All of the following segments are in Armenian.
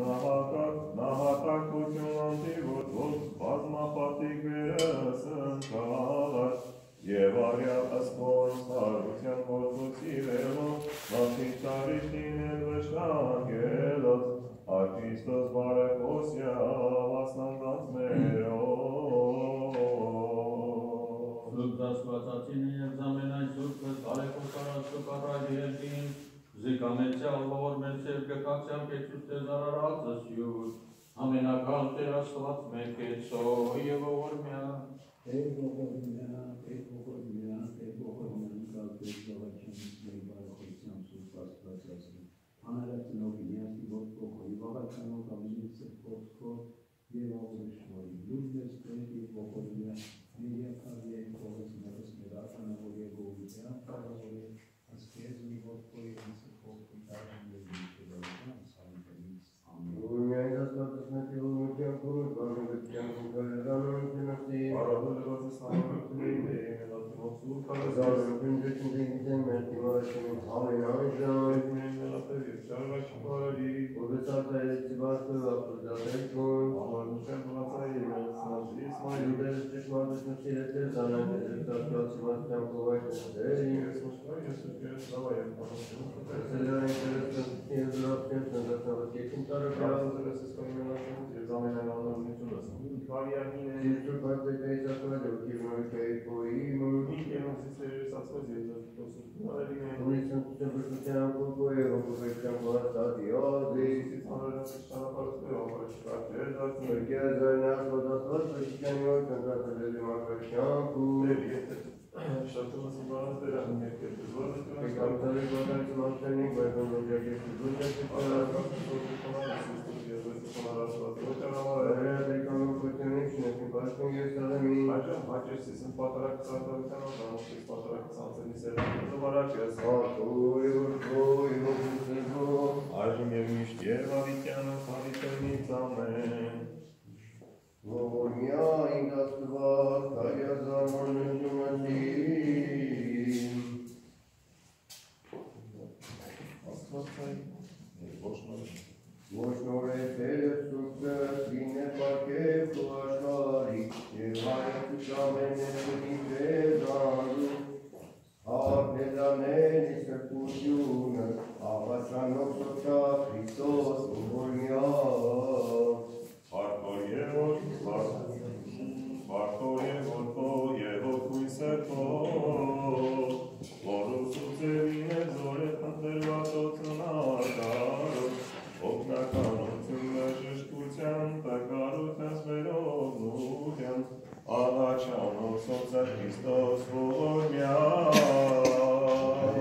Նահատակ, նահատակություն անտիվոտվոց բազմապատիկ վերս ընկալար Եվ արյա ասկոն սարության որդոցի վերում Մարդի տարիք լինել վշտանգելոց Այ Քրիստոս բարեխոսյա վասնանձանց մերով Սուրբ Աստվածածին եւ զամենայն սուրբը բարեփոխարացու կառայ երկին զիկամեցյալ ողոր մեցև գկացյալ կեցուս տե զարարածս յուր ամենակալ Տեր Աստված մեկ էցո եւ ողորմյա Տեր ողորմյա, Տեր ողորմյա, Տեր ողորմյան կազմել զողաչին մեր Всичко, което те са свалилки, молите и поимам. Помислям, че се присъединявам към Боева, повечам гласа ти оди. Търкия за нас вода свърши, че ни отен за съдедима кръщанку. Şartımızın bana veren merkezde zorlaştırmak. Peygamber'in vatandaşı mahtemlik ve vatandaşı merkezde zorlaştırmak. Allah'a emanet olun. Այժմ և միշտ և ավիտյանը հավիտենից ամեն Ողորմյա ինձ աստված Աղաչանով սոցա Քրիստոս ողորմյա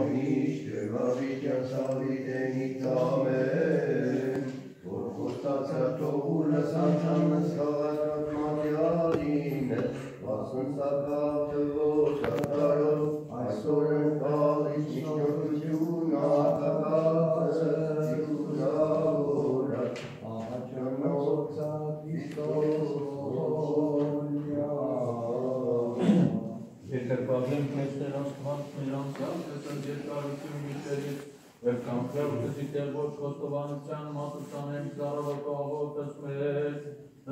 Միշտ և ավիտյան սավիտենի կամեն Որ խոստացա թողու լսանցան նսկաղացած մատյալին Վասն սակավ թվոց ատարով միշերից եւ կանքրել դիտել ոչ խոստովանության մատուցան են զարավոտո աղոտս մեր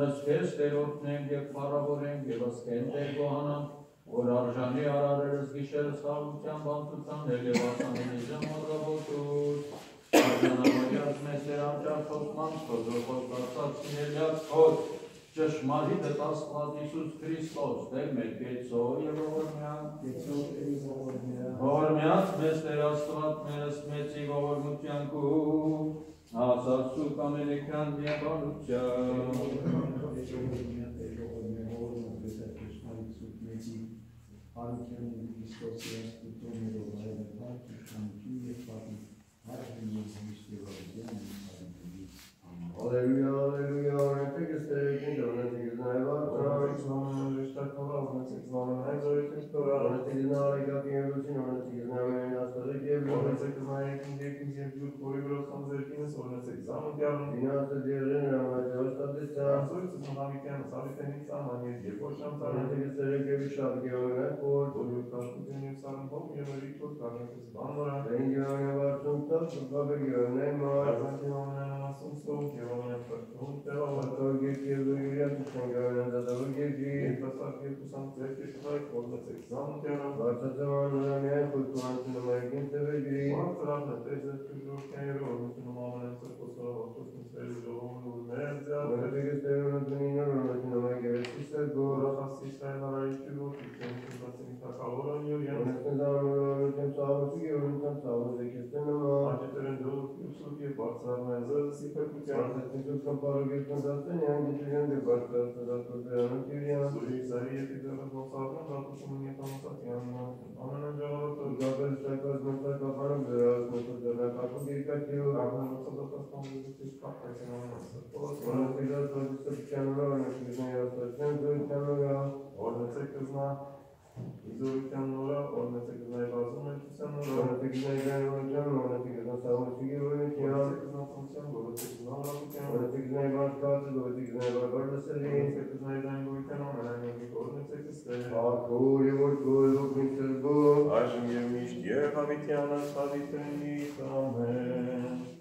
ըսկես Տերորդնենք եւ փառավորենք եւ ըսկեն Տեր գոհանանք որ արժանի արարերս գիշերս խաղության բանտության եւ ասանելի ժամադրաբոտուց Արժանավորյալ մեծ Տեր անճար խոսման խոզոր խոստացած սինելյաց խոզ ճշմարիտ է Աստված Իսուս Քրիստոս, Տեր մեր կեցո եւ ողորմյան Ողորմյաց մեծ Տեր Աստված մերս մեծի ողորմության կու ասացու կամենեքան միաբանության Արության Քրիստոսի աստուծոներով հայրապատ իշխանություն եւ պատիվ հայրն եւ միշտ եւ Hallelujah, hallelujah. Replik is the organizacija samobjavom. I nas se djelina među ostaticama. Nastojite smo navikljeno savjetnicama, nije djekočnam tarom. Ne bi se reke viša abgevene kod. Koju kašku djenim sarom pomijeno rikot, kažem se zbanora. Da indijevane varčom tapsu, babi gevene ima. Kazan gevene namasum stov, gevene prtum telo. Kato gekiyedu yürüyatmışsın gevene de davul geki. Yetpasar gekusam tepki şuray, kolda seksam teram. Varsa zamanına ne kuytuvan sinemayı kimse ve giri. Varsa rahmet, ezzet kürdürken yeri olmuşsun umalı. Մոնտեգը ստերոնը դնինոր օրնությունում այգևեցի սերգոր, Որախաս Իսրայել հարայիչու ոտիքեն կուզացին թակավորան և յանց Ունեցն զանորորություն ծավոցի գևորնության ծավոց եկեստեն նմա, Աջետերեն ժողովք Farmazes i percusiones de sus compañeros que enseñan y siguen de parte de la sociedad antivia. Solidaria y de responsable de la comunidad conversación. Omen en yo, tu cabeza está con nuestra capa, verás nuestro de la capa que cayó, ama nosotros los compañeros de sus papas en la masa. Buenos días, los que se llaman, los que se llaman, los que se llaman, los que se llaman, իզորության նորա, օրնեցեք կզնայի բազում ենթության նորա դանորության, որոնցիգնա սավոցի գևորնության, Օրնեցեք կզնա ֆունկցիան, որոցեք կզնա հորակության որոնցիգնայի բարձկացը, որոնցիգնայի բարբար լսելի, Օրնեցեք կզնայի դայն գույթան ամենայն յոգիկ օրնեցեք կստել ակոր և ոչ գոյ ոգին սրբով, Այժմ և միշտ և հավիտյանը հավիտենի ամեն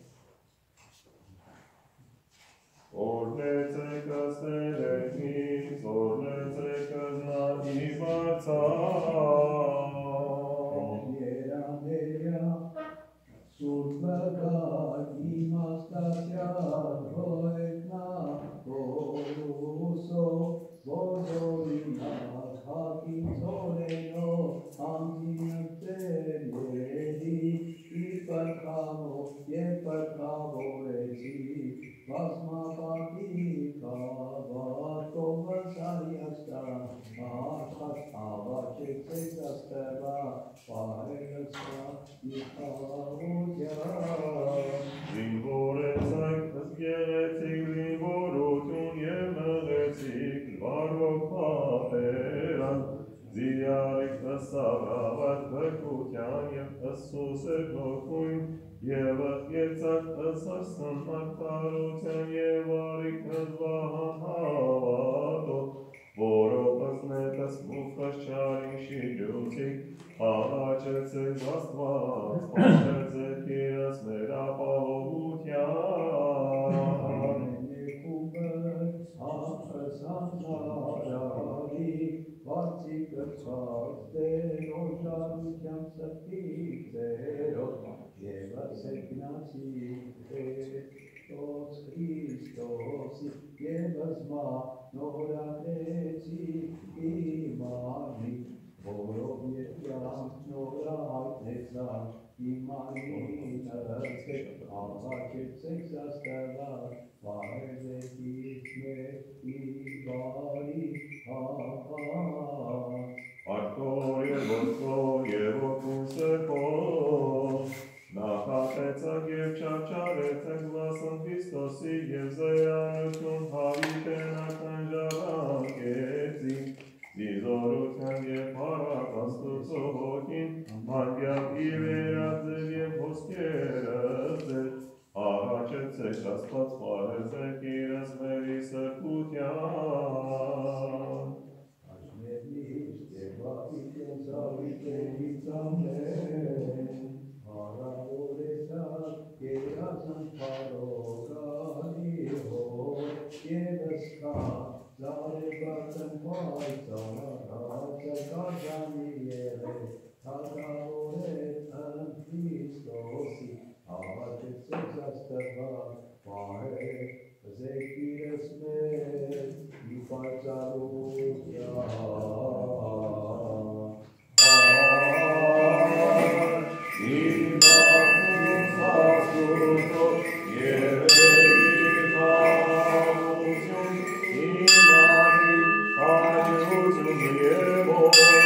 և ըսուսեք ողույն և ըսգեցակ ըսասն ակտարության և արիք ըզվահան հավատով որով ըսնետս մուխս չարին շիջուցիկ Աղաչեցեք աստված, պաշեցեք իրաս մեր ապահովության Վարձի կրծած դեր օժարության սրտի Pero llevas el nacimiento, oh Cristo, si llevas mano la leche y mani, por obviedad no la alteza, imagínate, alba se exasperará, para elegirme y dar y. և ոսկոր և ոգուն սրբով Նախատեցակ և չարչարեցեք վասն Քրիստոսի և զերանություն հավիտենական ժառանգեցի Զիզորության և հարակ աստուծո հոգին Անդյակ իվերաձև և հոսկերը ձեր Աղաչեցեք աստված պահեզեք իրս մերի սրբության Lord.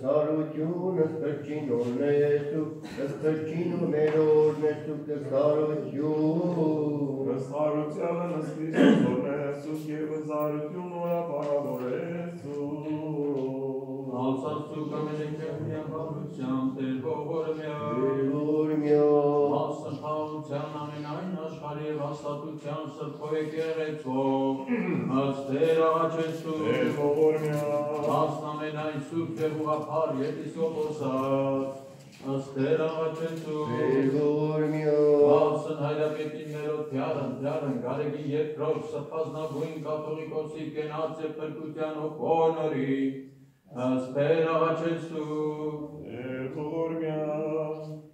Sarutjune spăcin ornestu, spăcinu merornestu, sarutjune. Răsarutială născristos Donessus, e văzarutiunul aparaboresus. Alsassu կամենեքեմիա բարության Տեր ողորմյա Urmio, եւ ուղափառ եպիսկոպոսած Աստեր աղաչեսու urmio, Ասն հայրապետին մերոտ թյարն թյարն գարեգի երկրորդ սփազնագույն կաթողիկոսի կենաց եւ փրկության օգոնորի Աստեր աղաչեսու Տեր ողորմյա,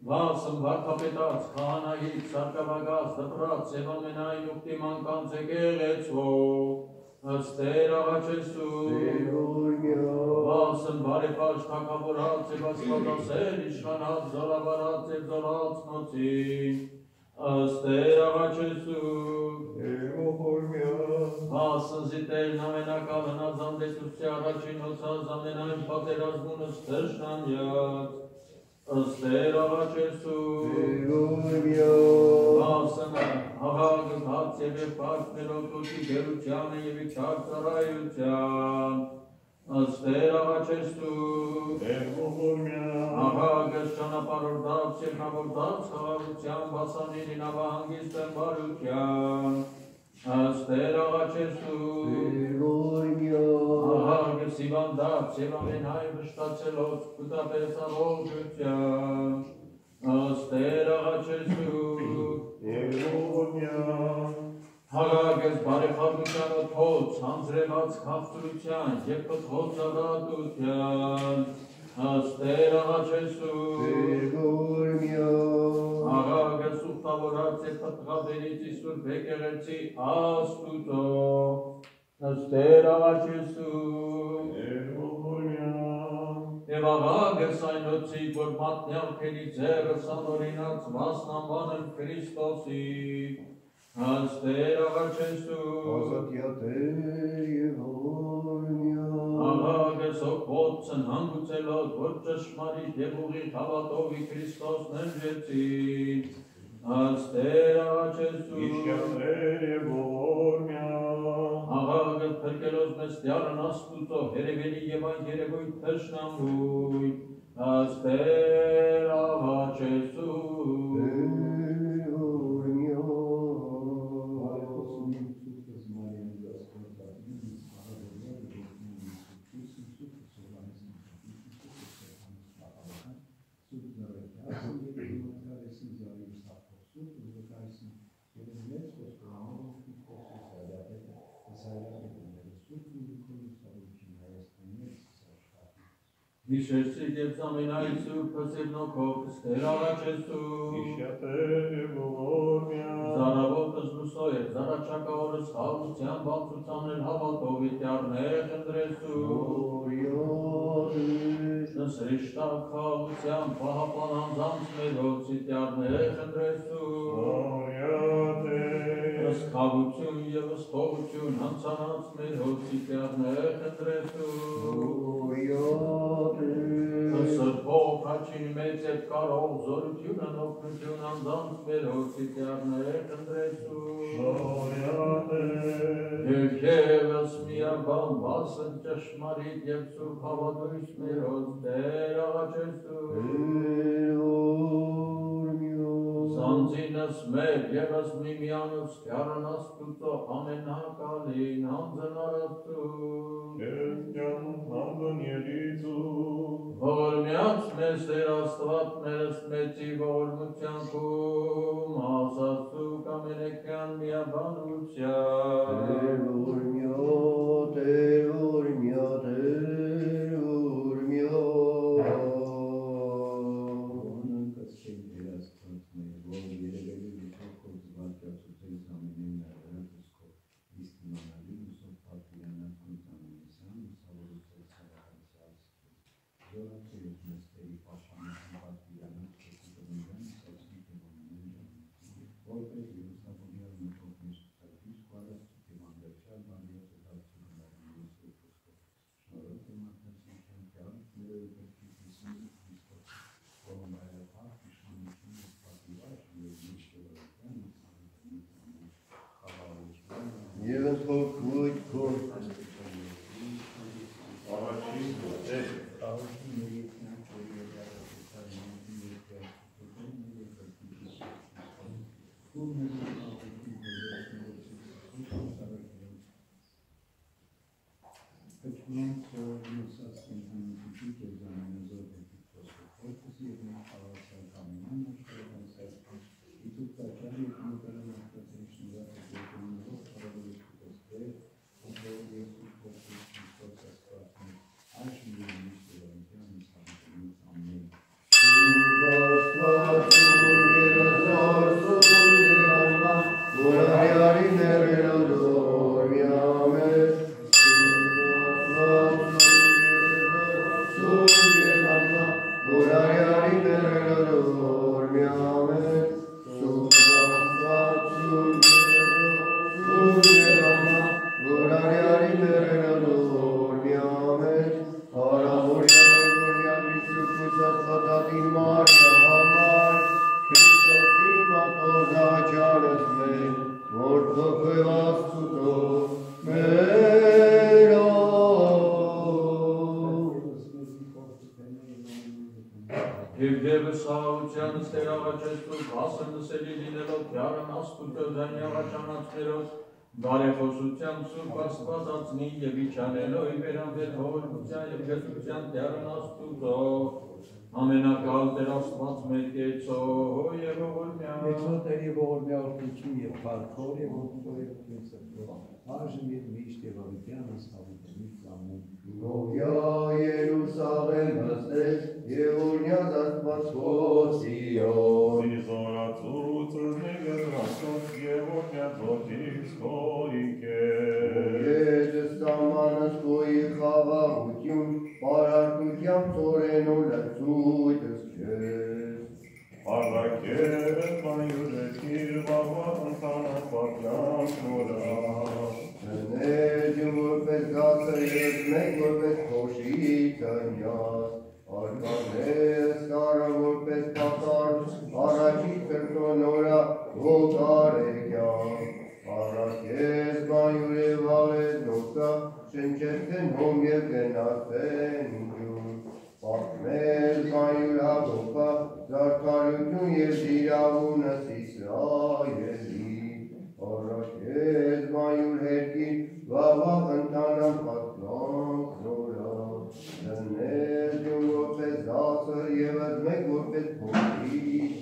Վասն վարդապետած, խանայից, սարկավագած, դպրած եւ ամենայն ուկտիման կանց ըստեր աղաչեսու, վասն բարեպաշ թակավորած եւ աստվածասեր իշխանած, զորավարած եւ զորած նոցին, ըստեր աղաչեսու, վասն զիտերն ամենակալն ազանդեցուցի առաջին ոցած ամենայն պատերազմունս թշնամյաց, ըստեր աղաչեսու, urmio, Ասնա, աղագը հաց և և պարքներով տուտի գերությանը և իչար ծարայության, աստեր աղաչեստու, Տեր ողորմյա, աղագս ճանապարորդած և նավորդած խաղաղության բասանին նավահանգիստ են բարության, աստեր աղաչեստու, urmio, աղագս իվանդած և ամենայն վշտացելով կտապես առողջության, աղաչեստու, Տեր ողորմյա, Հագագես բարեխառնության օթոց, հանձրևած քաղցրության և պտղոց ադատության, աստեր աղաչեսու, urmio, հագագես ուխտավորած և պտղաբերից իսուր բեկեղեցի աստուծո, աստեր աղաչեսու, Տեր ողորմյա, և աղագես այնոցի, որ մատնյալ քերի ձերը սանորինած մասնամբան են Քրիստոսի, աստեր աղաչեսու, Ազատյատեր եւ օրնյա Աղագես օգոցն հանգուցելով, որ ճշմարիտ և ուղիղ հավատով Քրիստոսն ընջեցին, աստեր աղաչեսու, Իշյատեր եւ ողորմյա, աղագս փրկելով մեզ տյարն աստուծո, հերևելի և այն երևույթ թշնամույթ, աստեր աղաչեսու, Իշեցիկ և ծամինայից ու պսիվնոքով կստեր աղաչեսու Իշյատե ողորմյա Զարավոտս լուսո և զարաչակավորս խաղության բացության էլ հավատով իտյարներ ընտրեսու Նսրիշտակ խաղության պահապան անձանց մերոց իտյարներ Օրյատե Ըսկավություն և ըսկողություն հանցանած մերոց իտյարներ ընտրեսու Սրբով հաչին մեծ և կարող զորությունն օգնություն անձանց մերոց իտյարներ ընտրեսու Օրյատե Եվ ևս միաբան բասն ճշմարիտ և սուրբ հավատույց մերոց դեր աղաչեսու Սանձինս մեր ևս միմյանուց կյարն աստուծո ամենակալին հանձնարաստուն Քեզյան հանդն ելիցու Ողորմյաց մեզ Տեր Աստված մերս մեծի ողորմության կում Եվ ևս աղաության ստեր աղաչեսու բասն լսելի լինելով կյարն աստուծո ձանի աղաչանացներով բարեխոսության սուրբ աստվածածնի և իչանելով իվերանվեր հողորմության և գծության կյարն աստուծո ամենակալ Տեր Աստված մեր կեցո և ողորմյան Մեծոտերի ողորմյա օրդություն եւ փառքոր եւ ողորմյա եւ քնսը։ Այժմ եւ միշտ եւ ավիտյան աստավիտենից ամեն։ Գողյա Երուսաղեմ հստես եւ օրնյաց աստված խոսիոն Զորացուց նեգրացոց և օրնյացոտից կորիք է Ես սամանս քոյի խաղաղություն Պարարտությամբ ծորենու լծույթս քեզ Առակեր բանյուրեցիր վաղվա ընտանան պատյան նորա Oh.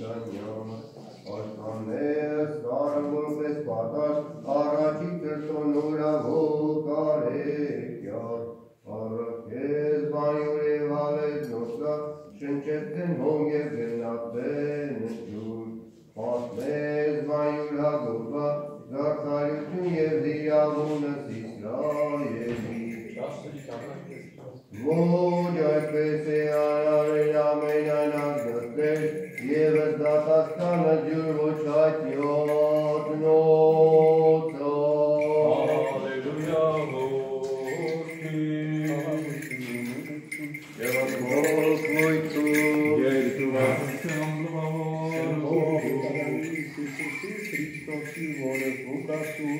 Փոքի տանյան Արկանես կարը որպես պատաշ Առաջի կրտոնորա ոգարեկյար Առակես բանյուր շնչեցեն հոմ և գնացեն ջուր, պատմեց վայյուր հագովա, զարդարություն և զիրավունս Իսրայելի։ Քրիստոսի որը փոխասու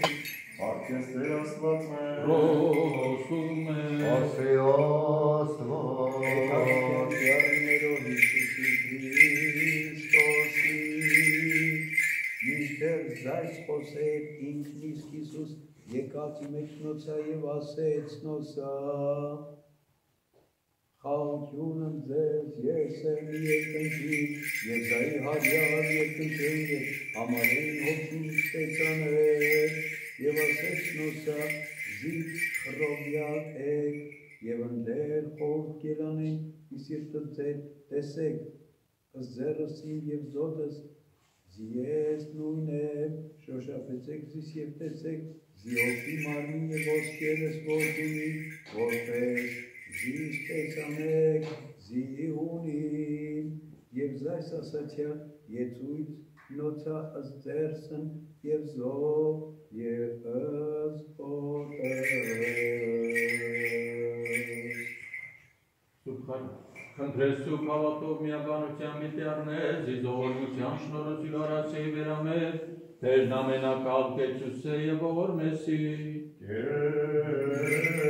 Արկեստեր աստված մեր, Ռոսում է Ասեոստված, Եկակյաններով Հիսուսի Քրիստոսի Մինչդեռ զայս խոսեր ինքն իսկ Հիսուս եկածի մեջ նոցա և ասեց նոսա Խաղությունն ձեզ ես եմ երկնքի և զայի հարյալ երկնքեն և համարեն հոգին ստեցաներ և ասեց նոսա զիտ խրովյալ եք և ընդեր խորտ գելանեն իսիրտը ձեր տեսեք ըզերս իմ և զոտս զիես նույն է շոշափեցեք զիս և տեսեք զիոքի մարմին և ոսկերս որդունի որպես Զիշտեկանեք զիունին եւ զայս ասացյա եծույց նոցա ազդերսն եւ զո եւ ազ օտը Քնդրեսու խավատով միաբանության միտի առնես, իզողորգության շնորություն արացեի վերամեր, Տերն ամենակալ կեցուս է և ողոր մեսի։ Կեր։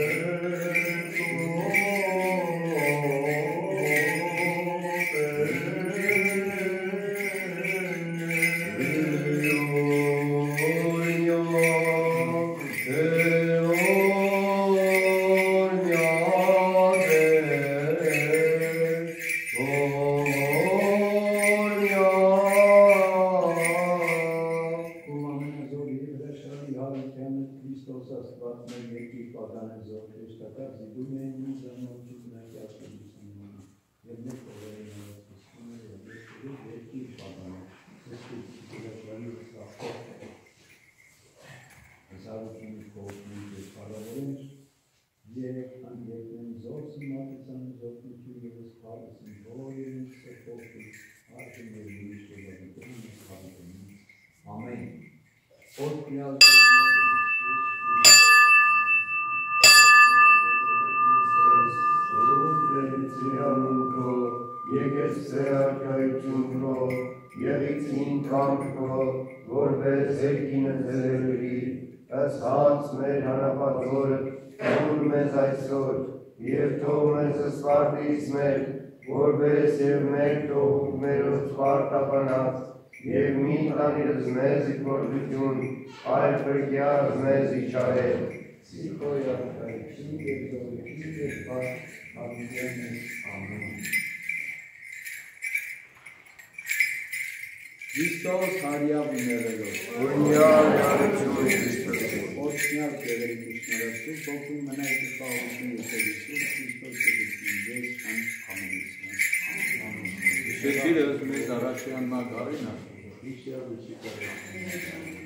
Եկես ծերակայություն քո, եղիցին կամ քո, որպես երկինը ձերերի, ըսած մեր հանապատորը, ուր մեզ այսօր, և թող մեզ սպարտից մեր, որպես և մեր թողուք մերոց սպարտապանած, և մի տանիրս մեզ իգորդություն, այլ պրկյազ մեզ իչարել, Սիքոյա կայություն և զորություն և պար ամեն ամեն Քրիստոս հարյավ ուներելով Ունյալ յարություն Քրիստոսի, Օրհնյալ Տերերի շնորհացու փոխում մնայք խաղություն և Հիսուս Քրիստոս եկեցին ես ամենից ամեն Շեքիրս մեզ առաջյան մագարին ասում, Քրիստոս